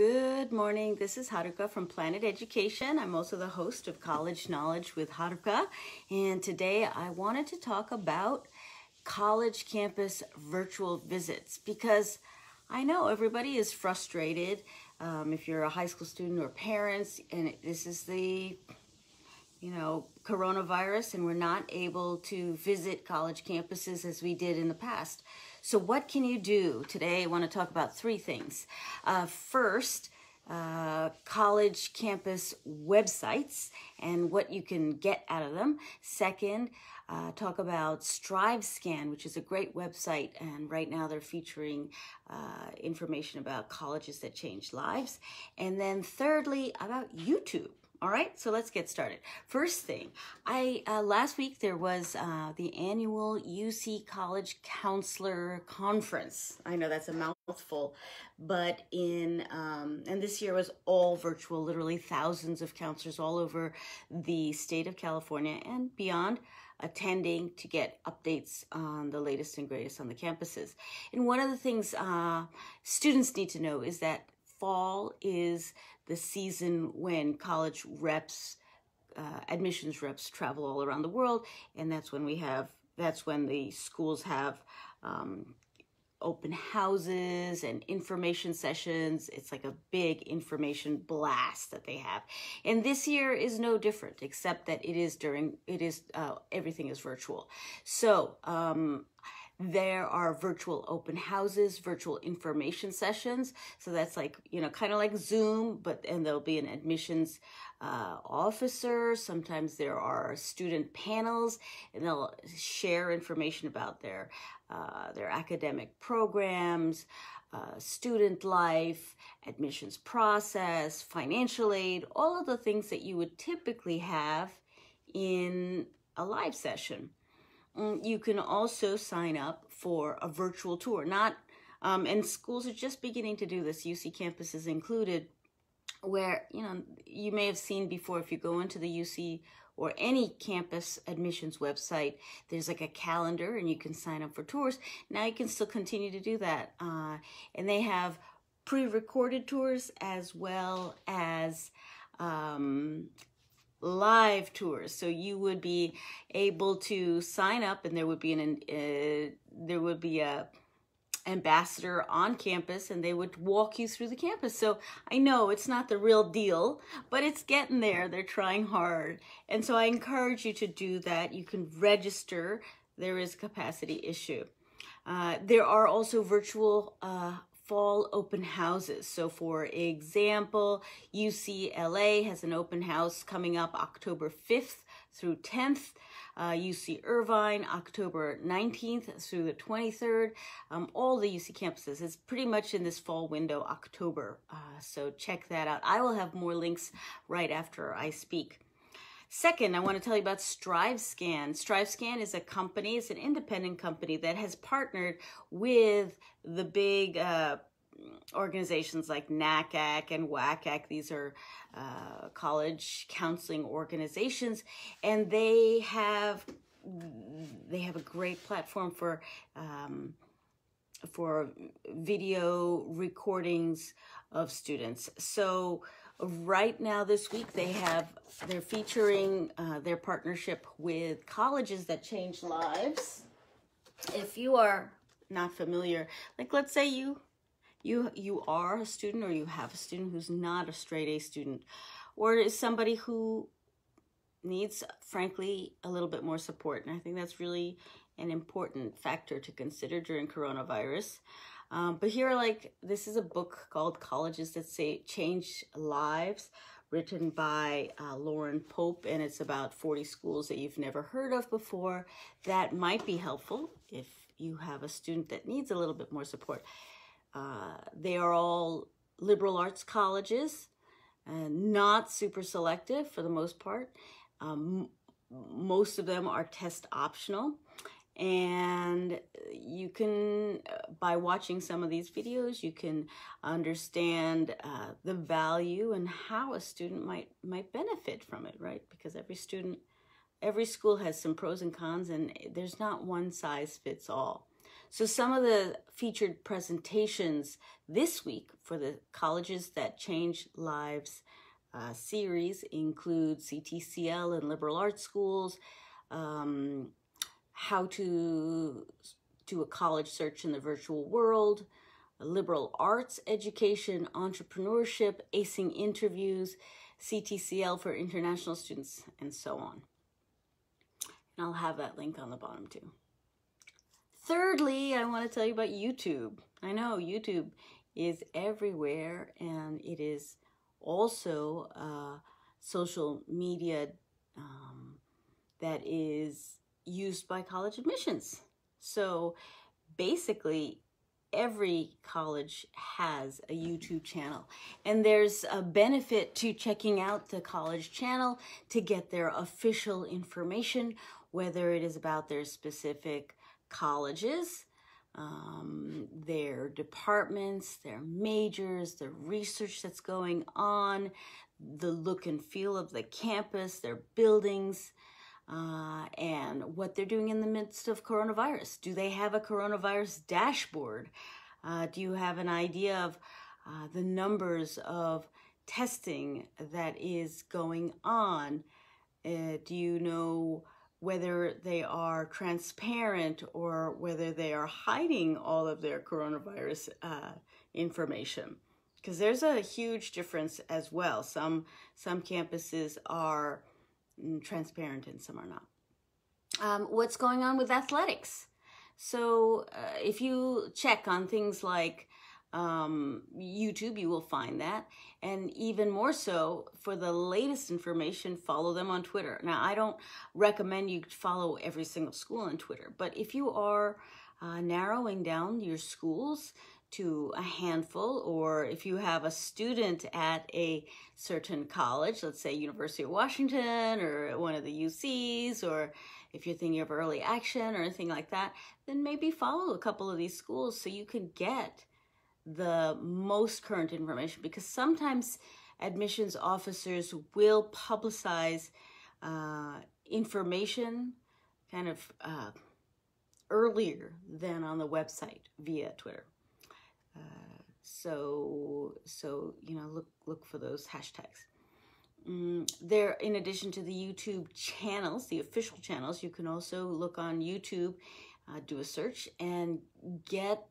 Good morning. This is Haruka from Plan-It Education. I'm also the host of College Knowledge with Haruka. And today I wanted to talk about college campus virtual visits because I know everybody is frustrated. Um, if you're a high school student or parents, and this is the you know, coronavirus and we're not able to visit college campuses as we did in the past. So, what can you do? Today, I want to talk about three things. Uh, first, uh, college campus websites and what you can get out of them. Second, uh, talk about StriveScan, which is a great website, and right now they're featuring uh, information about colleges that change lives. And then thirdly, about YouTube. All right, so let's get started. First thing, I uh, last week there was uh, the annual UC College Counselor Conference. I know that's a mouthful, but in um, and this year was all virtual. Literally thousands of counselors all over the state of California and beyond attending to get updates on the latest and greatest on the campuses. And one of the things uh, students need to know is that fall is the season when college reps, uh, admissions reps travel all around the world, and that's when we have, that's when the schools have um, open houses and information sessions. It's like a big information blast that they have. And this year is no different, except that it is during, it is, uh, everything is virtual. So, um, there are virtual open houses, virtual information sessions. So that's like, you know, kind of like Zoom, but, and there'll be an admissions uh, officer. Sometimes there are student panels and they'll share information about their, uh, their academic programs, uh, student life, admissions process, financial aid, all of the things that you would typically have in a live session. Mm, you can also sign up for a virtual tour. Not, um, and schools are just beginning to do this. UC campuses included, where you know you may have seen before if you go into the UC or any campus admissions website, there's like a calendar and you can sign up for tours. Now you can still continue to do that, uh, and they have pre-recorded tours as well as um, live tours. So you would be able to sign up, and there would be an uh, there would be a ambassador on campus and they would walk you through the campus. So I know it's not the real deal, but it's getting there. They're trying hard. And so I encourage you to do that. You can register. There is a capacity issue. Uh, there are also virtual uh, fall open houses. So for example, UCLA has an open house coming up October 5th through 10th. Uh, UC Irvine, October 19th through the 23rd. Um, all the UC campuses. It's pretty much in this fall window, October. Uh, so check that out. I will have more links right after I speak. Second, I want to tell you about StriveScan. StriveScan is a company, it's an independent company that has partnered with the big uh, organizations like NACAC and WACAC. These are uh, college counseling organizations, and they have they have a great platform for um, for video recordings of students. So right now this week they have they're featuring uh, their partnership with colleges that change lives. If you are not familiar like let's say you you you are a student or you have a student who's not a straight a student or is somebody who needs frankly a little bit more support and i think that's really an important factor to consider during coronavirus um, but here, like, this is a book called Colleges That Say Change Lives, written by uh, Loren Pope, and it's about 40 schools that you've never heard of before. That might be helpful if you have a student that needs a little bit more support. Uh, they are all liberal arts colleges, uh, not super selective for the most part. Um, most of them are test optional and you can by watching some of these videos you can understand uh, the value and how a student might might benefit from it right? Because every student every school has some pros and cons and there's not one size fits all. So some of the featured presentations this week for the Colleges That Change Lives uh, series include CTCL and liberal arts schools, um, how to do a college search in the virtual world, liberal arts education, entrepreneurship, acing interviews, CTCL for international students, and so on. And I'll have that link on the bottom too. Thirdly, I want to tell you about YouTube. I know YouTube is everywhere and it is also uh, social media um, that is used by college admissions. So basically, every college has a YouTube channel. And there's a benefit to checking out the college channel to get their official information, whether it is about their specific colleges, um, their departments, their majors, the research that's going on, the look and feel of the campus, their buildings, uh, and what they're doing in the midst of coronavirus. Do they have a coronavirus dashboard? Uh, do you have an idea of uh, the numbers of testing that is going on? Uh, do you know whether they are transparent or whether they are hiding all of their coronavirus uh, information? Because there's a huge difference as well. Some some campuses are transparent and some are not. Um, what's going on with athletics? So uh, if you check on things like um, YouTube, you will find that. And even more so, for the latest information, follow them on Twitter. Now, I don't recommend you follow every single school on Twitter, but if you are uh, narrowing down your schools to a handful, or if you have a student at a certain college, let's say University of Washington or one of the UCs, or if you're thinking of early action or anything like that, then maybe follow a couple of these schools so you can get the most current information because sometimes admissions officers will publicize uh, information kind of uh, earlier than on the website via Twitter. Uh, so so you know look look for those hashtags. Mm, there, in addition to the YouTube channels, the official channels, you can also look on YouTube, uh, do a search, and get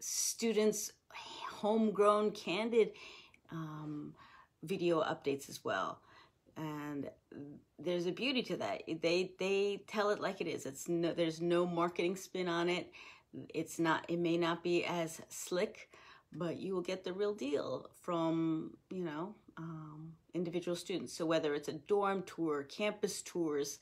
students' homegrown, candid um, video updates as well. And there's a beauty to that. They they tell it like it is. It's no, there's no marketing spin on it it's not it may not be as slick but you will get the real deal from you know um, individual students so whether it's a dorm tour campus tours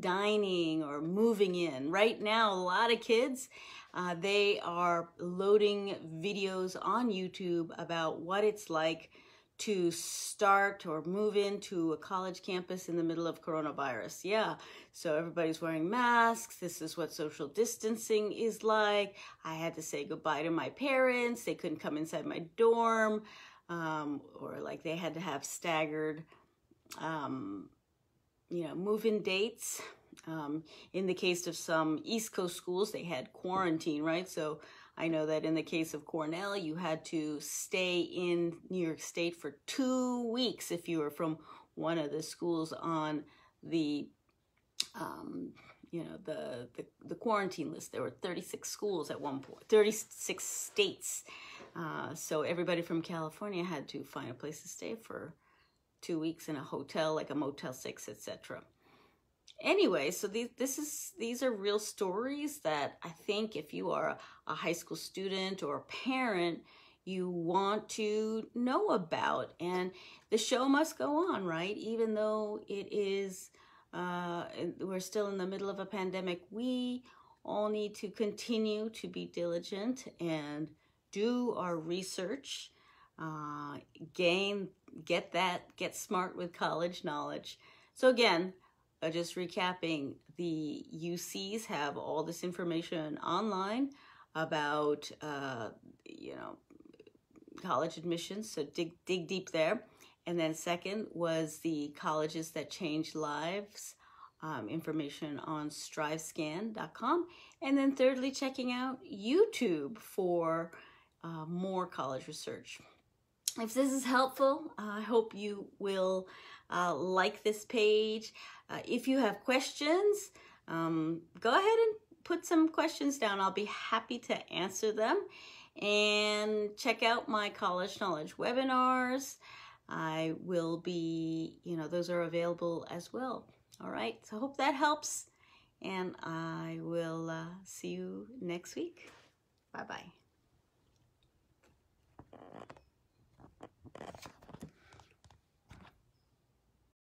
dining or moving in right now a lot of kids uh, they are loading videos on youtube about what it's like to start or move into a college campus in the middle of coronavirus. Yeah, so everybody's wearing masks. This is what social distancing is like. I had to say goodbye to my parents. They couldn't come inside my dorm, um, or like they had to have staggered, um, you know, move-in dates. Um, in the case of some East Coast schools, they had quarantine, right? So I know that in the case of Cornell, you had to stay in New York State for two weeks if you were from one of the schools on the, um, you know, the, the, the, quarantine list. There were 36 schools at one point, 36 states. Uh, so everybody from California had to find a place to stay for two weeks in a hotel, like a Motel 6, etc anyway, so these this is these are real stories that I think if you are a high school student or a parent, you want to know about. And the show must go on, right? Even though it is uh, we're still in the middle of a pandemic, we all need to continue to be diligent and do our research, uh, gain, get that, get smart with college knowledge. So again, uh, just recapping, the UCs have all this information online about, uh, you know, college admissions, so dig, dig deep there. And then second was the colleges that change lives um, information on strivescan.com. And then thirdly, checking out YouTube for uh, more college research. If this is helpful, I hope you will uh, like this page. Uh, if you have questions, um, go ahead and put some questions down. I'll be happy to answer them. And check out my college knowledge webinars. I will be, you know, those are available as well. All right, so hope that helps. And I will uh, see you next week. Bye bye.